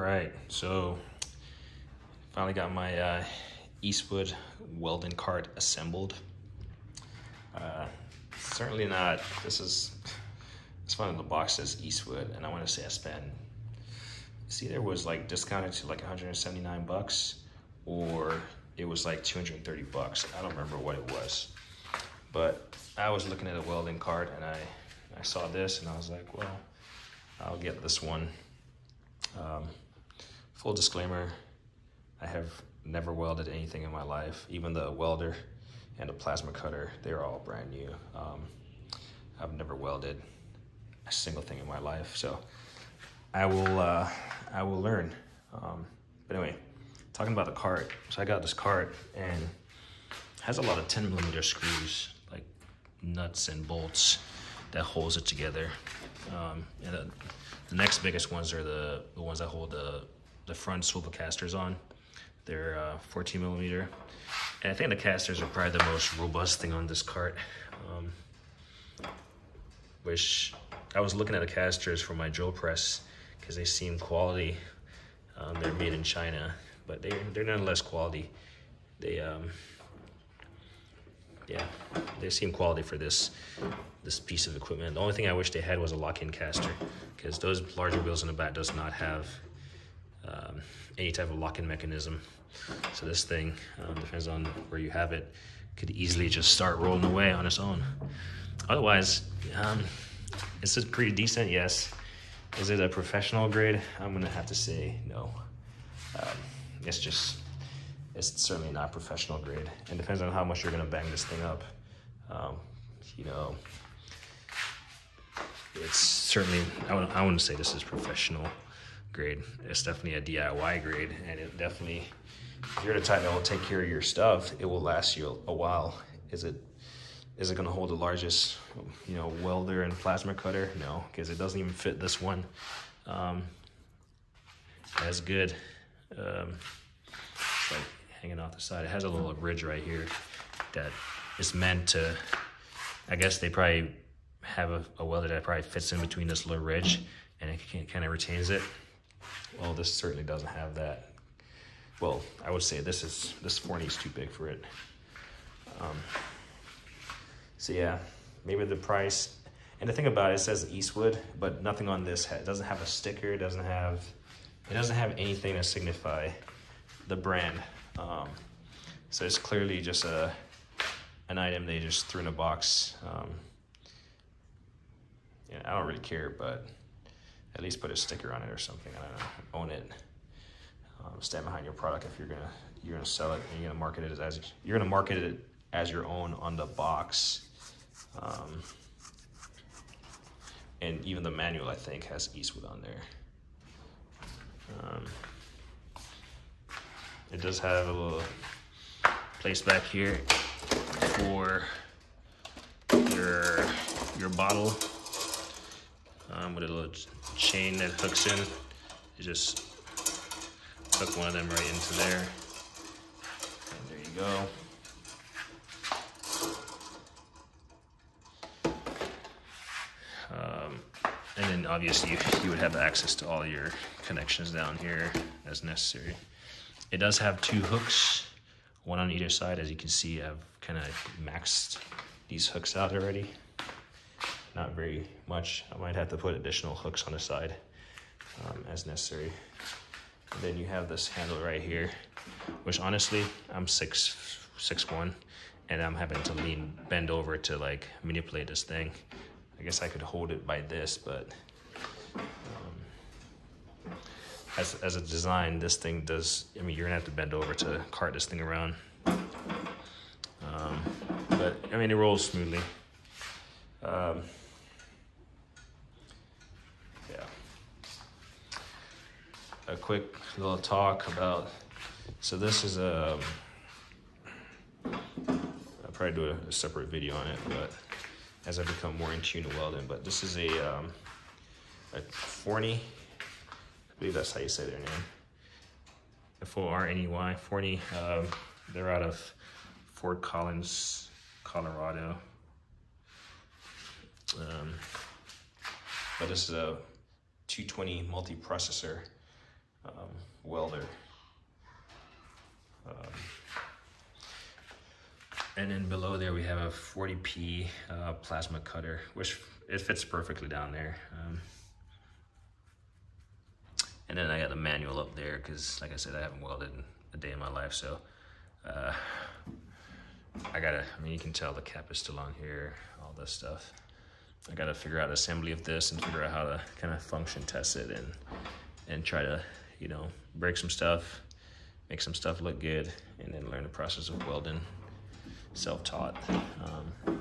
right, so finally got my uh, Eastwood welding cart assembled. Uh, certainly not, this is, this one in the box says Eastwood, and I want to say I spent, see there was like discounted to like 179 bucks, or it was like 230 bucks. I don't remember what it was. But I was looking at a welding cart and I, I saw this and I was like, well, I'll get this one. Um, full disclaimer, I have never welded anything in my life. Even the welder and the plasma cutter, they're all brand new. Um, I've never welded a single thing in my life. So I will, uh, I will learn. Um, but anyway, talking about the cart. So I got this cart and has a lot of 10 millimeter screws, like nuts and bolts that holds it together. Um, and the, the, next biggest ones are the, the ones that hold the, the front swivel casters on. They're uh, 14 millimeter. And I think the casters are probably the most robust thing on this cart. Um, which I was looking at the casters for my drill press because they seem quality. Um, they're made in China, but they, they're nonetheless quality. They, um, yeah, they seem quality for this this piece of equipment. The only thing I wish they had was a lock-in caster because those larger wheels in the back does not have um, any type of lock-in mechanism. So this thing, um, depends on where you have it, could easily just start rolling away on its own. Otherwise, um, it's pretty decent, yes. Is it a professional grade? I'm gonna have to say no. Um, it's just it's certainly not professional grade. And depends on how much you're gonna bang this thing up. Um, you know, it's certainly, I, would, I wouldn't say this is professional grade. It's definitely a DIY grade and it definitely, if you're the type that will take care of your stuff, it will last you a, while. Is it is it gonna hold the largest, you know, welder and plasma cutter? No, because it doesn't even fit this one um, as good. Um, like hanging off the side. It has a little ridge right here that is meant to, I guess they probably have a, a welder that probably fits in between this little ridge and it kind of retains it. Well, this certainly doesn't have that. Well, I would say this is, this Forney is too big for it. Um, so yeah, maybe the price, and the thing about it, it says Eastwood, but nothing on this, it doesn't have a sticker, it doesn't have, it doesn't have anything to signify the brand. Um, so it's clearly just a an item they just threw in a box. Um, yeah, I don't really care, but at least put a sticker on it or something. I don't know. Own it. Um, stand behind your product if you're gonna you're gonna sell it and you're gonna market it as you're gonna market it as your own on the box. Um, and even the manual I think has Eastwood on there. Um, it does have a little place back here for your your bottle um, with a little chain that hooks in. You just hook one of them right into there. And there you go. Um, and then obviously you, you would have access to all your connections down here as necessary. It does have two hooks, one on either side. As you can see, I've kind of maxed these hooks out already. Not very much. I might have to put additional hooks on the side um, as necessary. And then you have this handle right here, which honestly, I'm six, six one, and I'm having to lean, bend over to like manipulate this thing. I guess I could hold it by this, but as, as a design, this thing does, I mean, you're gonna have to bend over to cart this thing around. Um, but, I mean, it rolls smoothly. Um, yeah. A quick little talk about, so this is a, I'll probably do a, a separate video on it, but as I become more in tune to welding, but this is a, um, a Forney I believe that's how you say their name. F-O-R-N-E-Y, Forney. Um, they're out of Fort Collins, Colorado. Um, but this is a 220 multi-processor um, welder. Um, and then below there we have a 40p uh, plasma cutter, which it fits perfectly down there. Um, and then I got the manual up there because, like I said, I haven't welded in a day in my life, so uh, I gotta. I mean, you can tell the cap is still on here, all this stuff. I gotta figure out assembly of this and figure out how to kind of function test it and and try to, you know, break some stuff, make some stuff look good, and then learn the process of welding, self-taught. Um,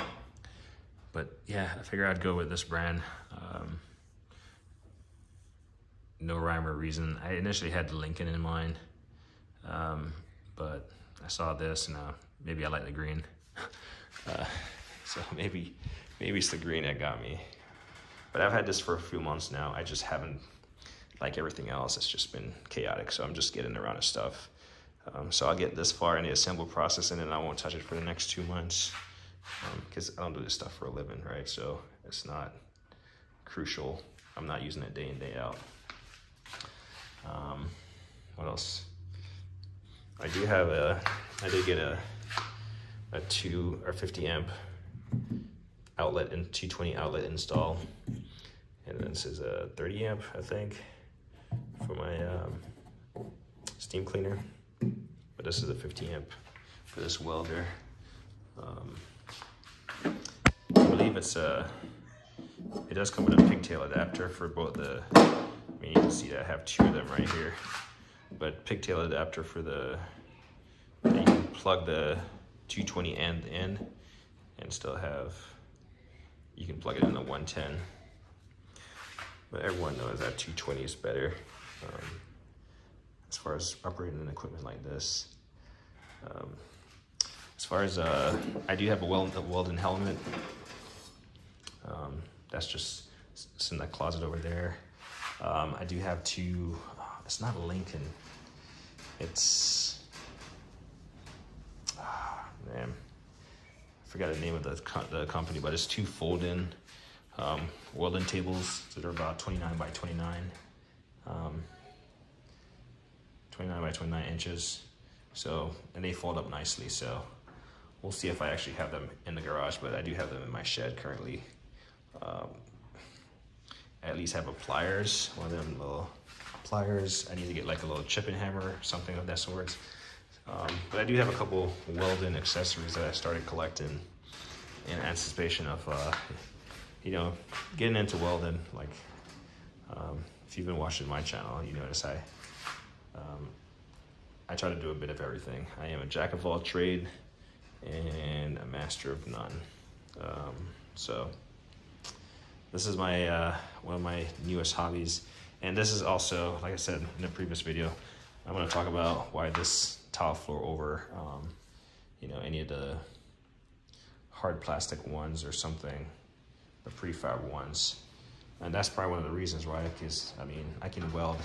but yeah, I figure I'd go with this brand. Um, no rhyme or reason. I initially had the Lincoln in mind, um, but I saw this and uh, maybe I like the green. uh, so maybe, maybe it's the green that got me. But I've had this for a few months now. I just haven't, like everything else, it's just been chaotic. So I'm just getting around to stuff. Um, so I'll get this far in the assemble process and then I won't touch it for the next two months because um, I don't do this stuff for a living, right? So it's not crucial. I'm not using it day in, day out. Um, what else? I do have a, I did get a, a two or 50 amp outlet and 220 outlet install. And this is a 30 amp, I think, for my um, steam cleaner. But this is a 50 amp for this welder. Um, I believe it's a, it does come with a pigtail adapter for both the I mean, you can see that I have two of them right here. But pigtail adapter for the, you can plug the 220 end in and still have, you can plug it in the 110. But everyone knows that 220 is better um, as far as operating an equipment like this. Um, as far as, uh, I do have a welding helmet. Um, that's just, it's in that closet over there. Um, I do have two, it's not a Lincoln. It's, oh, man, I forgot the name of the, co the company, but it's two fold-in um, welding tables that are about 29 by 29. Um, 29 by 29 inches. So, and they fold up nicely. So we'll see if I actually have them in the garage, but I do have them in my shed currently. Um, at least have a pliers, one of them little pliers. I need to get like a little chipping hammer, something of that sort. Um, but I do have a couple welding accessories that I started collecting in anticipation of, uh, you know, getting into welding. Like, um, if you've been watching my channel, you notice I, um, I try to do a bit of everything. I am a jack of all trade and a master of none. Um, so this is my uh, one of my newest hobbies. And this is also, like I said in the previous video, I'm gonna talk about why this tile floor over, um, you know, any of the hard plastic ones or something, the prefab ones. And that's probably one of the reasons why, because I mean, I can weld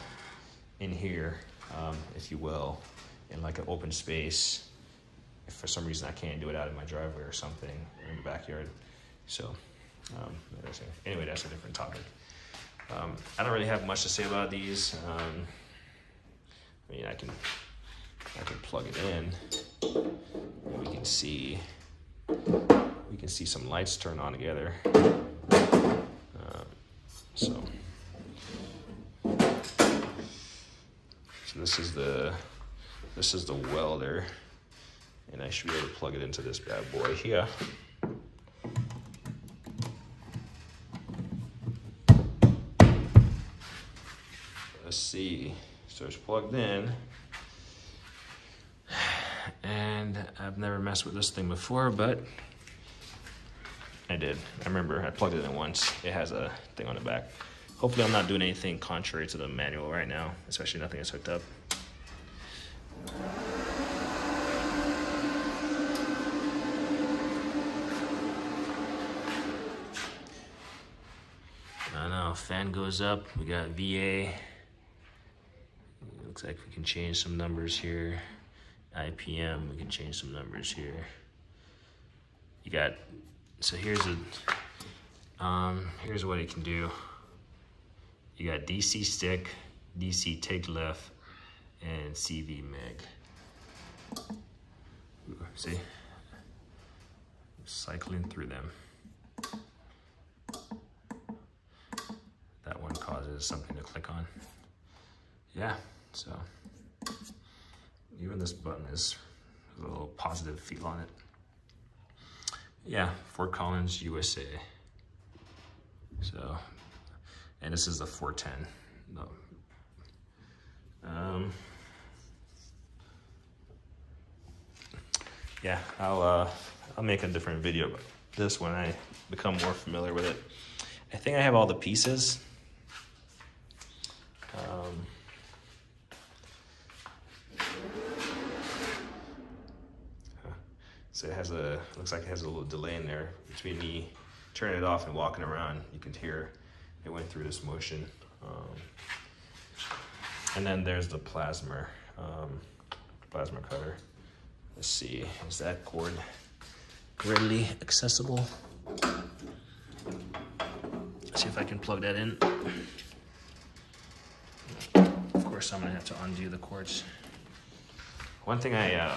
in here, um, if you will, in like an open space. If for some reason I can't do it out in my driveway or something in the backyard. So um, anyway, that's a different topic. Um, I don't really have much to say about these. Um, I mean, I can plug it in. we can see we can see some lights turn on together. Um, so so this is the this is the welder, and I should be able to plug it into this bad boy here. Let's see. So it's plugged in. And I've never messed with this thing before, but I did. I remember I plugged it in once. It has a thing on the back. Hopefully I'm not doing anything contrary to the manual right now, especially nothing is hooked up. I know, fan goes up, we got VA, Looks like we can change some numbers here. IPM, we can change some numbers here. You got, so here's a, um, here's what it can do. You got DC stick, DC TIG lift, and CV. Ooh, see? Cycling through them. That one causes something to click on. Yeah, so even this button is a little positive feel on it. Yeah, Fort Collins, USA. So, and this is the 410. No. Um, yeah, I'll uh, I'll make a different video about this when I become more familiar with it. I think I have all the pieces. So it has a looks like it has a little delay in there between me turning it off and walking around. You can hear it went through this motion. Um, and then there's the plasma, um, plasma cutter. Let's see, is that cord readily accessible? Let's see if I can plug that in. Of course, I'm gonna have to undo the cords. One thing I uh,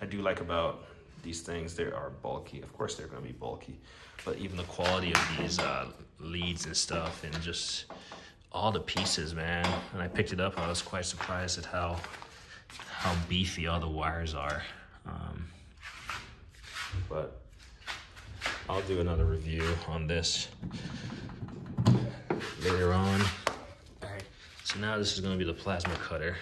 I do like about these things, they are bulky. Of course, they're gonna be bulky, but even the quality of these uh, leads and stuff, and just all the pieces, man. And I picked it up, I was quite surprised at how how beefy all the wires are. Um, but I'll do another review on this later on. All right, so now this is gonna be the plasma cutter.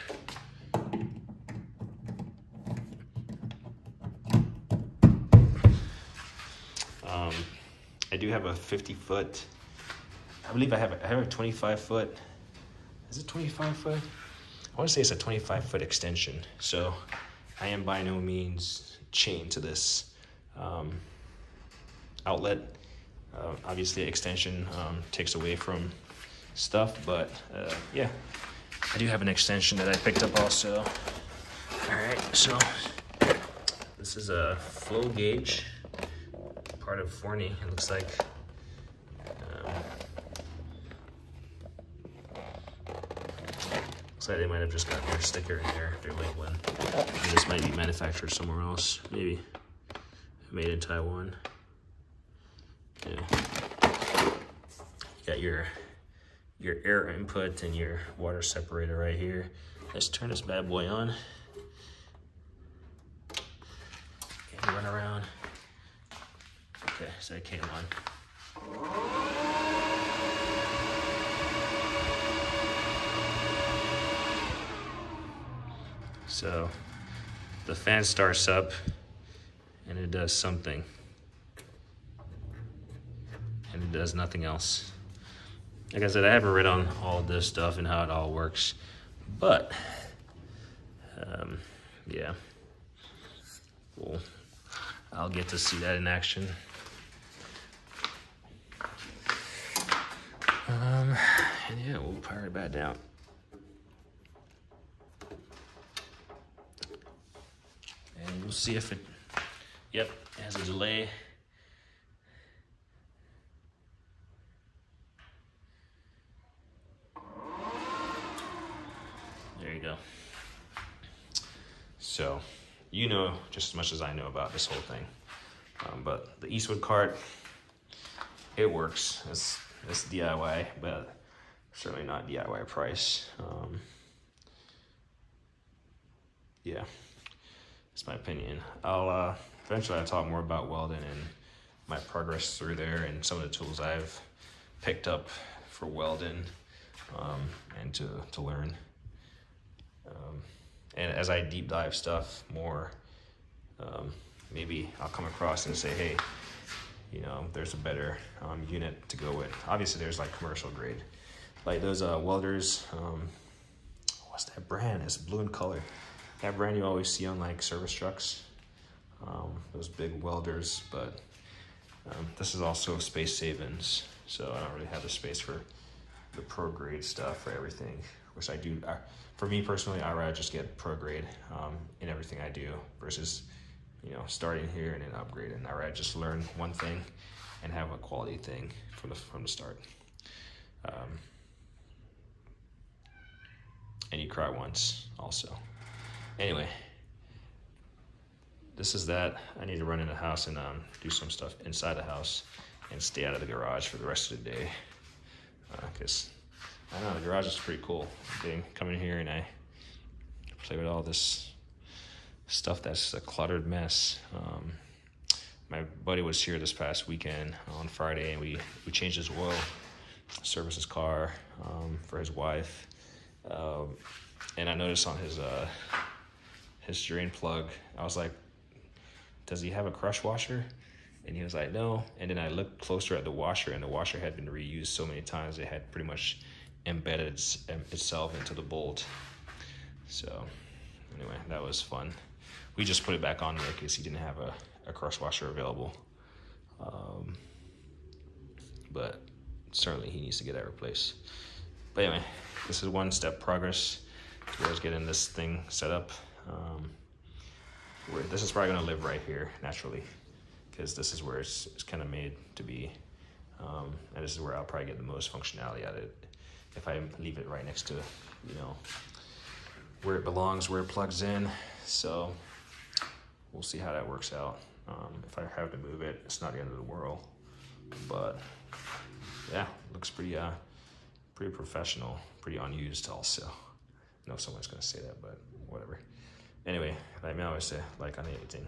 I do have a 50 foot, I believe I have a, I have a 25 foot, is it 25 foot? I want to say it's a 25 foot extension. So I am by no means chained to this um, outlet. Uh, obviously, extension um, takes away from stuff, but uh, yeah, I do have an extension that I picked up also. All right, so this is a flow gauge, part of Forney. It looks like. Um, looks like they might have just got their sticker in there, their labeling. And this might be manufactured somewhere else, maybe made in Taiwan. Yeah. You got your your air input and your water separator right here. Let's turn this bad boy on. And run around. Okay, so it came on. So the fan starts up and it does something. And it does nothing else. Like I said, I haven't read on all this stuff and how it all works, but um, yeah, cool. I'll get to see that in action. Um, and yeah, we'll power it back down. And we'll see if it, yep, it has a delay. There you go. So, you know just as much as I know about this whole thing. Um, but the Eastwood cart, it works. It's, it's DIY, but certainly not DIY price. Um, yeah, it's my opinion. I'll uh, eventually I'll talk more about welding and my progress through there and some of the tools I've picked up for welding um, and to, to learn. Um, and as I deep dive stuff more, um, maybe I'll come across and say, hey, you know, there's a better um, unit to go with. Obviously, there's like commercial grade, like those uh, welders. Um, what's that brand? It's blue in color. That brand you always see on like service trucks. Um, those big welders, but um, this is also space savings, so I don't really have the space for the pro grade stuff for everything, which I do. I, for me personally, I rather just get pro grade um, in everything I do versus, you know, starting here and then upgrading. All right, just learn one thing and have a quality thing from the from the start. Um, and you cry once also. Anyway, this is that. I need to run in the house and um, do some stuff inside the house and stay out of the garage for the rest of the day. Because uh, I know the garage is pretty cool. Being come in here and I play with all this stuff that's a cluttered mess. Um, my buddy was here this past weekend on Friday, and we we changed his oil, serviced his car um, for his wife, um, and I noticed on his uh, his drain plug, I was like, "Does he have a crush washer?" And he was like, "No." And then I looked closer at the washer, and the washer had been reused so many times it had pretty much embedded itself into the bolt. So, anyway, that was fun. We just put it back on there because he didn't have a a crush washer available. Um, but certainly he needs to get that replaced. But anyway, this is one step progress towards getting this thing set up. Um, where this is probably gonna live right here naturally, because this is where it's, it's kind of made to be, um, and this is where I'll probably get the most functionality out of it if I leave it right next to, you know, where it belongs, where it plugs in. So we'll see how that works out. Um, if I have to move it, it's not the end of the world. But yeah, looks pretty uh, pretty professional, pretty unused also. I know someone's gonna say that, but whatever. Anyway, like me always say, like on anything.